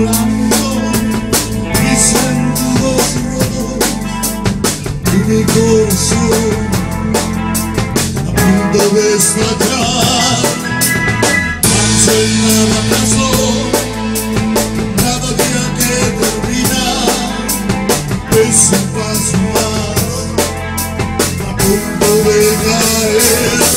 right corazón a punto de estallar. Marcel nada pasó, cada día que termina es un paso más a punto de caer.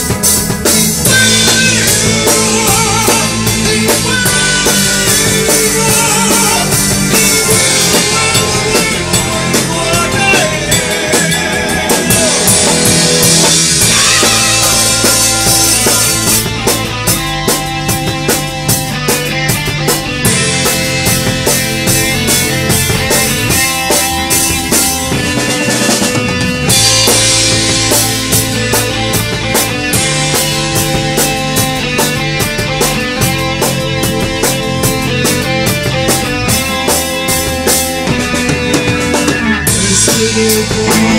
you